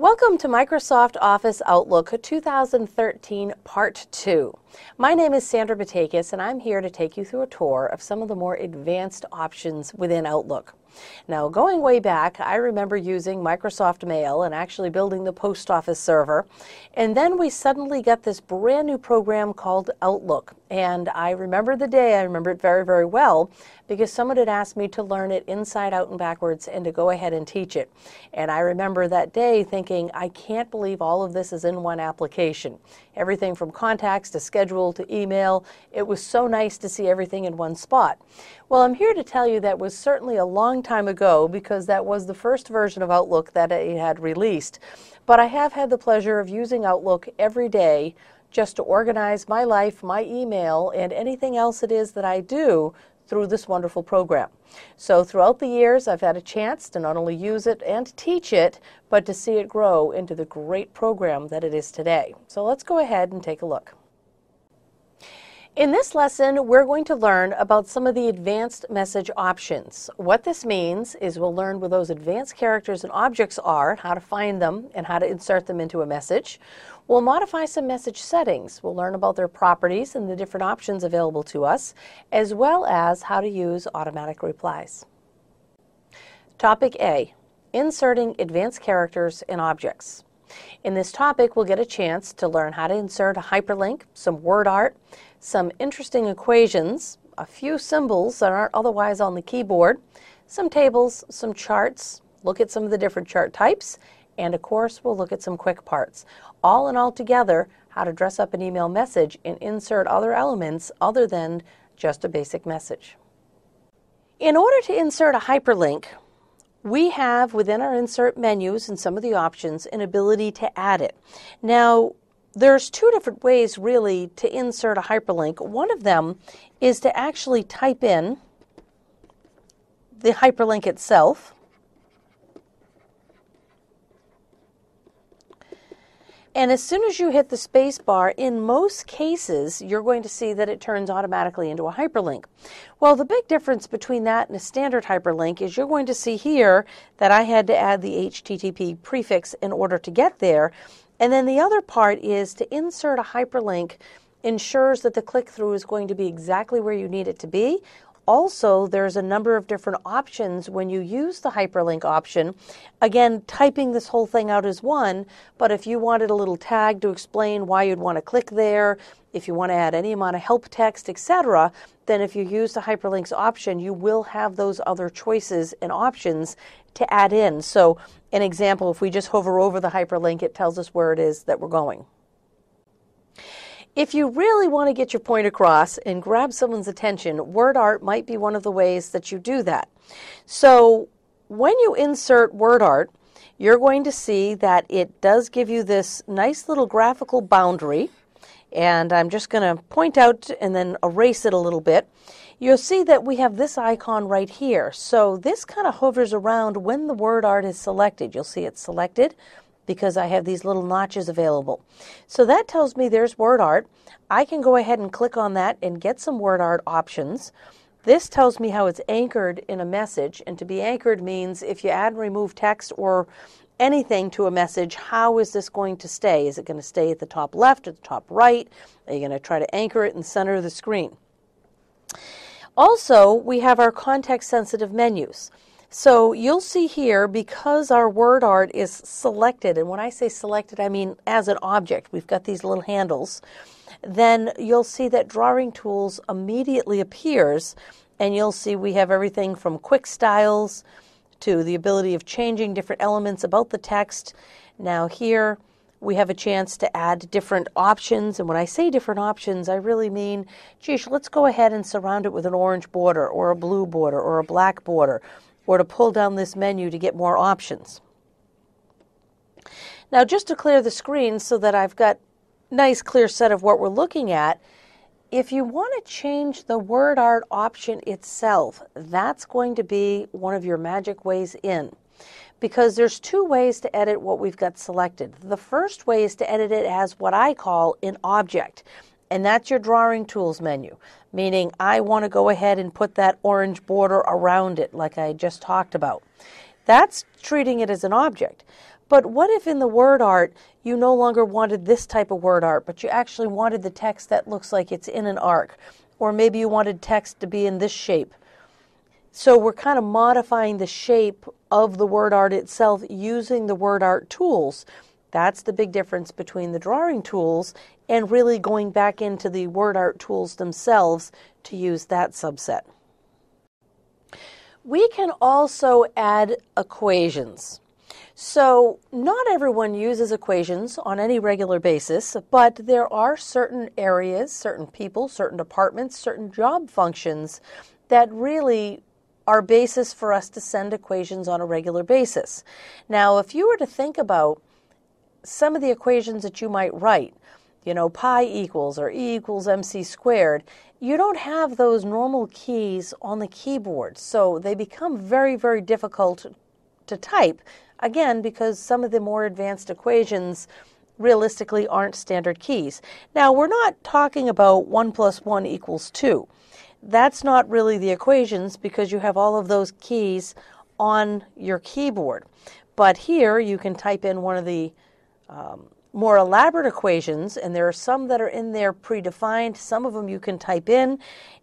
Welcome to Microsoft Office Outlook 2013 Part 2. My name is Sandra Batakis and I'm here to take you through a tour of some of the more advanced options within Outlook. Now, going way back, I remember using Microsoft Mail and actually building the post office server. And then we suddenly got this brand new program called Outlook. And I remember the day, I remember it very, very well, because someone had asked me to learn it inside out and backwards and to go ahead and teach it. And I remember that day thinking, I can't believe all of this is in one application. Everything from contacts to schedule to email. It was so nice to see everything in one spot. Well, I'm here to tell you that was certainly a long time ago because that was the first version of Outlook that it had released. But I have had the pleasure of using Outlook every day just to organize my life, my email, and anything else it is that I do through this wonderful program. So throughout the years, I've had a chance to not only use it and teach it, but to see it grow into the great program that it is today. So let's go ahead and take a look. In this lesson, we're going to learn about some of the advanced message options. What this means is we'll learn where those advanced characters and objects are, how to find them, and how to insert them into a message. We'll modify some message settings. We'll learn about their properties and the different options available to us, as well as how to use automatic replies. Topic A, inserting advanced characters and objects. In this topic, we'll get a chance to learn how to insert a hyperlink, some word art, some interesting equations, a few symbols that aren't otherwise on the keyboard, some tables, some charts, look at some of the different chart types, and of course we'll look at some quick parts. All in all together, how to dress up an email message and insert other elements other than just a basic message. In order to insert a hyperlink, we have within our insert menus and some of the options an ability to add it. Now, there's two different ways really to insert a hyperlink. One of them is to actually type in the hyperlink itself. And as soon as you hit the space bar, in most cases, you're going to see that it turns automatically into a hyperlink. Well, the big difference between that and a standard hyperlink is you're going to see here that I had to add the HTTP prefix in order to get there. And then the other part is to insert a hyperlink ensures that the click through is going to be exactly where you need it to be. Also, there's a number of different options when you use the hyperlink option. Again, typing this whole thing out is one, but if you wanted a little tag to explain why you'd want to click there, if you want to add any amount of help text, etc., then if you use the hyperlinks option, you will have those other choices and options to add in. So an example, if we just hover over the hyperlink, it tells us where it is that we're going. If you really want to get your point across and grab someone's attention, word art might be one of the ways that you do that. So when you insert word art, you're going to see that it does give you this nice little graphical boundary. And I'm just going to point out and then erase it a little bit you'll see that we have this icon right here. So this kind of hovers around when the word art is selected. You'll see it's selected because I have these little notches available. So that tells me there's word art. I can go ahead and click on that and get some word art options. This tells me how it's anchored in a message, and to be anchored means if you add and remove text or anything to a message, how is this going to stay? Is it going to stay at the top left, at the top right? Are you going to try to anchor it in the center of the screen? Also, we have our context sensitive menus. So you'll see here, because our word art is selected, and when I say selected, I mean as an object, we've got these little handles, then you'll see that drawing tools immediately appears, and you'll see we have everything from quick styles to the ability of changing different elements about the text. Now here, we have a chance to add different options. And when I say different options, I really mean, geez, let's go ahead and surround it with an orange border or a blue border or a black border, or to pull down this menu to get more options. Now, just to clear the screen so that I've got nice clear set of what we're looking at, if you want to change the word art option itself, that's going to be one of your magic ways in because there's two ways to edit what we've got selected. The first way is to edit it as what I call an object, and that's your drawing tools menu, meaning I want to go ahead and put that orange border around it like I just talked about. That's treating it as an object. But what if in the word art you no longer wanted this type of word art, but you actually wanted the text that looks like it's in an arc? Or maybe you wanted text to be in this shape. So we're kind of modifying the shape of the word art itself using the word art tools. That's the big difference between the drawing tools and really going back into the word art tools themselves to use that subset. We can also add equations. So, not everyone uses equations on any regular basis, but there are certain areas, certain people, certain departments, certain job functions that really are basis for us to send equations on a regular basis. Now, if you were to think about some of the equations that you might write, you know, pi equals or e equals mc squared, you don't have those normal keys on the keyboard. So they become very, very difficult to type, again, because some of the more advanced equations realistically aren't standard keys. Now, we're not talking about 1 plus 1 equals 2. That's not really the equations because you have all of those keys on your keyboard. But here you can type in one of the um, more elaborate equations, and there are some that are in there predefined. Some of them you can type in,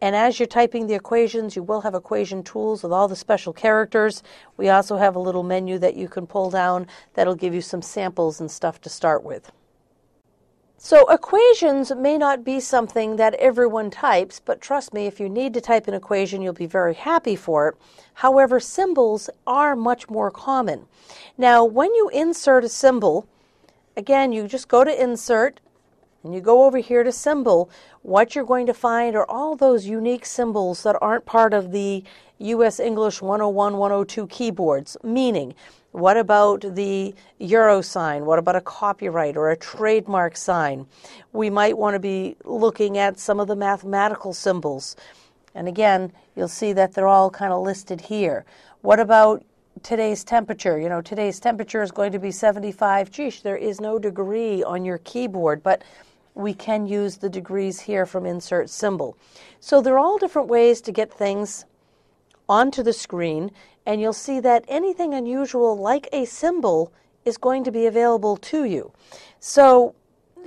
and as you're typing the equations, you will have equation tools with all the special characters. We also have a little menu that you can pull down that'll give you some samples and stuff to start with. So equations may not be something that everyone types, but trust me, if you need to type an equation, you'll be very happy for it. However, symbols are much more common. Now, when you insert a symbol, again, you just go to Insert and you go over here to Symbol. What you're going to find are all those unique symbols that aren't part of the US English 101 102 keyboards, meaning what about the euro sign? What about a copyright or a trademark sign? We might want to be looking at some of the mathematical symbols. And again, you'll see that they're all kind of listed here. What about today's temperature. You know, today's temperature is going to be 75. Geesh, there is no degree on your keyboard, but we can use the degrees here from insert symbol. So there are all different ways to get things onto the screen, and you'll see that anything unusual like a symbol is going to be available to you. So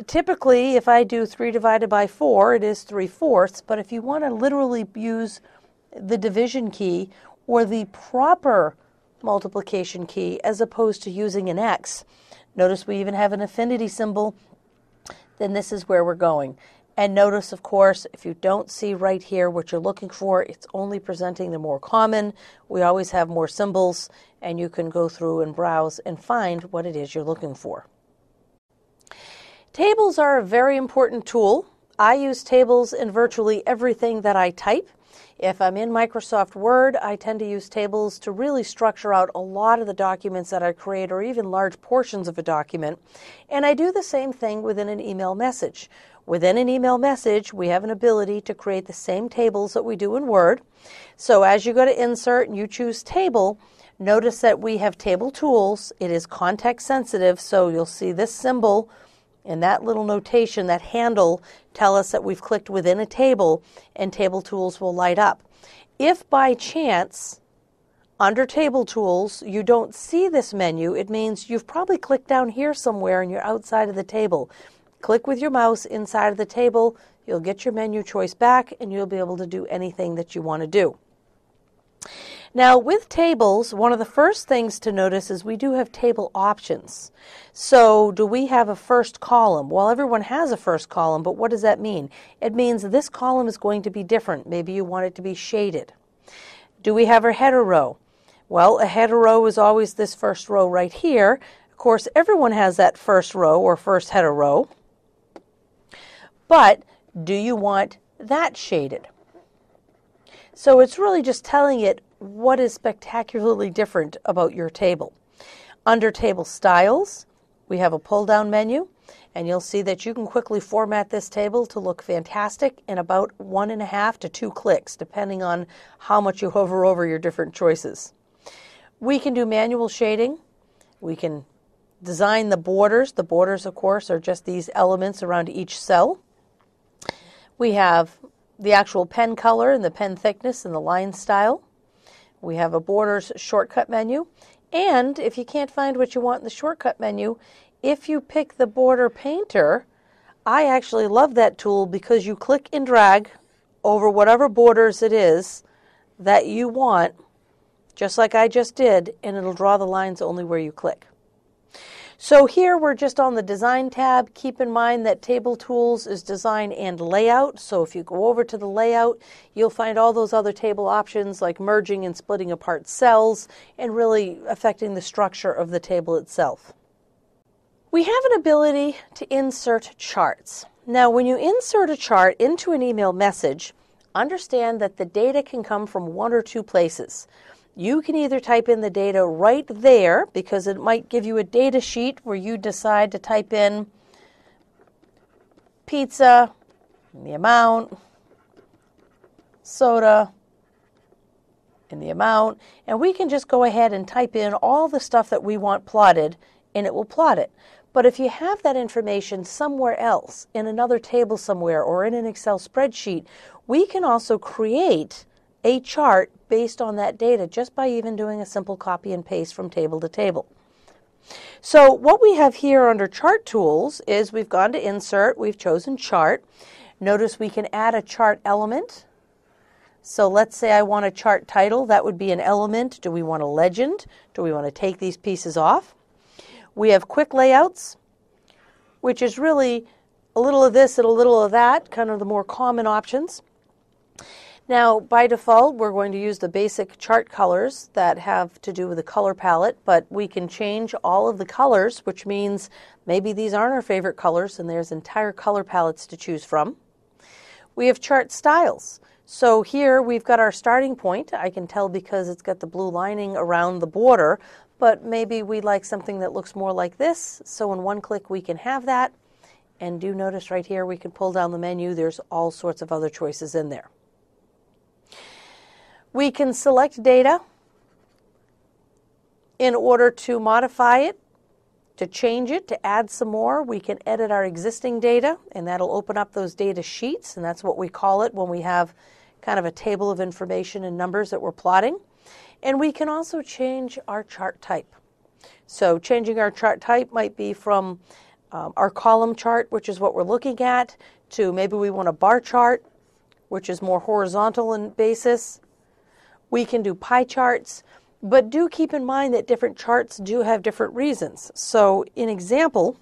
typically, if I do 3 divided by 4, it is 3 fourths, but if you want to literally use the division key or the proper multiplication key as opposed to using an X. Notice we even have an affinity symbol, then this is where we're going. And notice, of course, if you don't see right here what you're looking for, it's only presenting the more common. We always have more symbols, and you can go through and browse and find what it is you're looking for. Tables are a very important tool. I use tables in virtually everything that I type. If I'm in Microsoft Word, I tend to use tables to really structure out a lot of the documents that I create or even large portions of a document. And I do the same thing within an email message. Within an email message, we have an ability to create the same tables that we do in Word. So as you go to Insert and you choose Table, notice that we have Table Tools. It is context sensitive, so you'll see this symbol and that little notation, that handle, tell us that we've clicked within a table and table tools will light up. If by chance under table tools you don't see this menu, it means you've probably clicked down here somewhere and you're outside of the table. Click with your mouse inside of the table, you'll get your menu choice back and you'll be able to do anything that you want to do. Now, with tables, one of the first things to notice is we do have table options. So, do we have a first column? Well, everyone has a first column, but what does that mean? It means this column is going to be different. Maybe you want it to be shaded. Do we have a header row? Well, a header row is always this first row right here. Of course, everyone has that first row or first header row. But do you want that shaded? So it's really just telling it what is spectacularly different about your table. Under Table Styles, we have a pull down menu, and you'll see that you can quickly format this table to look fantastic in about one and a half to two clicks, depending on how much you hover over your different choices. We can do manual shading. We can design the borders. The borders, of course, are just these elements around each cell. We have the actual pen color and the pen thickness and the line style. We have a borders shortcut menu, And if you can't find what you want in the shortcut menu, if you pick the border painter, I actually love that tool because you click and drag over whatever borders it is that you want, just like I just did, and it'll draw the lines only where you click. So here we're just on the Design tab. Keep in mind that Table Tools is Design and Layout. So if you go over to the Layout, you'll find all those other table options like merging and splitting apart cells and really affecting the structure of the table itself. We have an ability to insert charts. Now, when you insert a chart into an email message, understand that the data can come from one or two places. You can either type in the data right there because it might give you a data sheet where you decide to type in pizza, the amount, soda, and the amount, and we can just go ahead and type in all the stuff that we want plotted and it will plot it. But if you have that information somewhere else, in another table somewhere or in an Excel spreadsheet, we can also create a chart based on that data just by even doing a simple copy and paste from table to table. So what we have here under chart tools is we've gone to insert, we've chosen chart. Notice we can add a chart element. So let's say I want a chart title, that would be an element. Do we want a legend? Do we want to take these pieces off? We have quick layouts, which is really a little of this and a little of that, kind of the more common options. Now, by default, we're going to use the basic chart colors that have to do with the color palette, but we can change all of the colors, which means maybe these aren't our favorite colors and there's entire color palettes to choose from. We have chart styles. So here we've got our starting point. I can tell because it's got the blue lining around the border, but maybe we like something that looks more like this. So in one click we can have that. And do notice right here we can pull down the menu. There's all sorts of other choices in there. We can select data in order to modify it, to change it, to add some more. We can edit our existing data, and that'll open up those data sheets, and that's what we call it when we have kind of a table of information and numbers that we're plotting. And we can also change our chart type. So changing our chart type might be from um, our column chart, which is what we're looking at, to maybe we want a bar chart, which is more horizontal in basis, we can do pie charts, but do keep in mind that different charts do have different reasons. So, in example,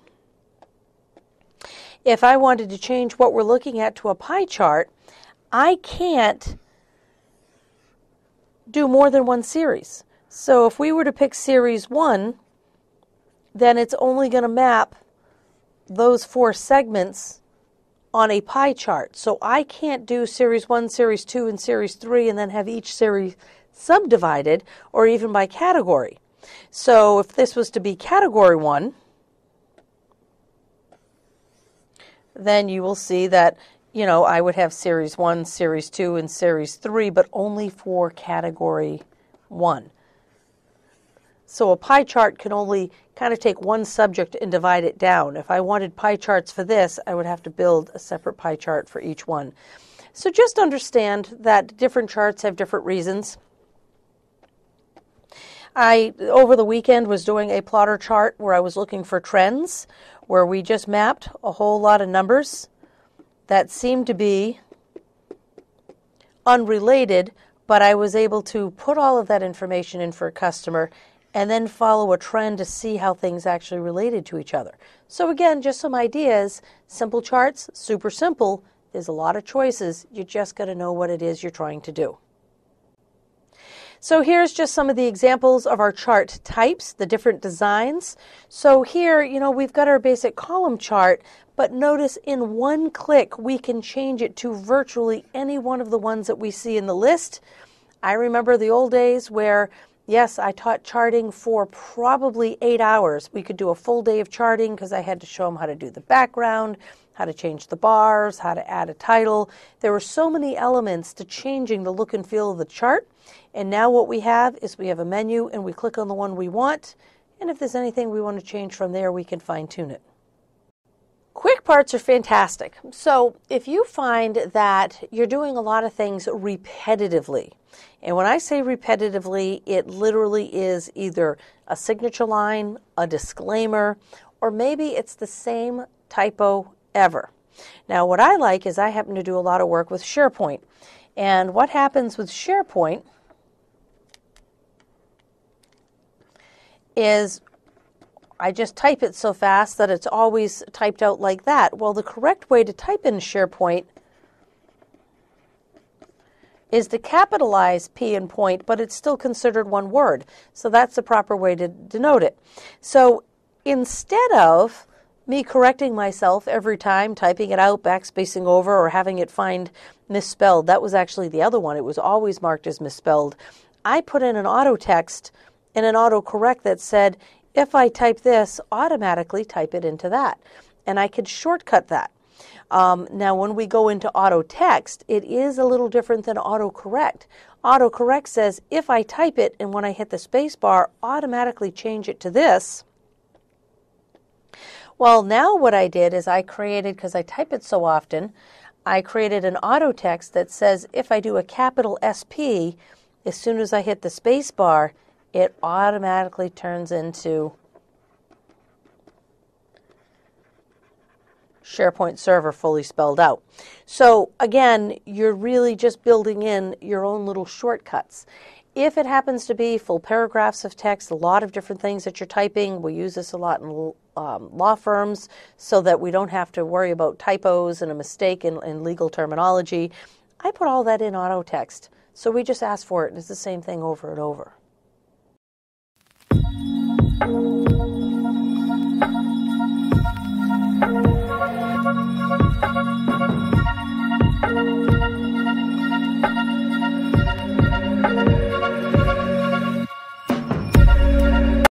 if I wanted to change what we're looking at to a pie chart, I can't do more than one series. So if we were to pick series one, then it's only going to map those four segments on a pie chart. So I can't do series one, series two, and series three and then have each series subdivided or even by category. So if this was to be category one, then you will see that, you know, I would have series one, series two, and series three, but only for category one. So a pie chart can only kind of take one subject and divide it down. If I wanted pie charts for this, I would have to build a separate pie chart for each one. So just understand that different charts have different reasons. I, over the weekend, was doing a plotter chart where I was looking for trends, where we just mapped a whole lot of numbers that seemed to be unrelated, but I was able to put all of that information in for a customer and then follow a trend to see how things actually related to each other. So again, just some ideas, simple charts, super simple. There's a lot of choices. You just got to know what it is you're trying to do. So here's just some of the examples of our chart types, the different designs. So here, you know, we've got our basic column chart, but notice in one click we can change it to virtually any one of the ones that we see in the list. I remember the old days where Yes, I taught charting for probably eight hours. We could do a full day of charting because I had to show them how to do the background, how to change the bars, how to add a title. There were so many elements to changing the look and feel of the chart. And now what we have is we have a menu and we click on the one we want. And if there's anything we want to change from there, we can fine tune it. Quick parts are fantastic. So if you find that you're doing a lot of things repetitively, and when I say repetitively, it literally is either a signature line, a disclaimer, or maybe it's the same typo ever. Now, what I like is I happen to do a lot of work with SharePoint. And what happens with SharePoint is I just type it so fast that it's always typed out like that. Well, the correct way to type in SharePoint is to capitalize P and point, but it's still considered one word. So that's the proper way to denote it. So instead of me correcting myself every time, typing it out, backspacing over, or having it find misspelled, that was actually the other one. It was always marked as misspelled. I put in an auto text and an autocorrect that said, if I type this, automatically type it into that. And I could shortcut that. Um, now, when we go into auto text, it is a little different than autocorrect. Autocorrect says if I type it and when I hit the space bar, automatically change it to this. Well, now what I did is I created, because I type it so often, I created an auto text that says if I do a capital SP, as soon as I hit the space bar, it automatically turns into SharePoint server fully spelled out. So again, you're really just building in your own little shortcuts. If it happens to be full paragraphs of text, a lot of different things that you're typing, we use this a lot in um, law firms so that we don't have to worry about typos and a mistake in, in legal terminology. I put all that in auto text. So we just ask for it, and it's the same thing over and over thank you.